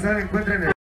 que encuentren el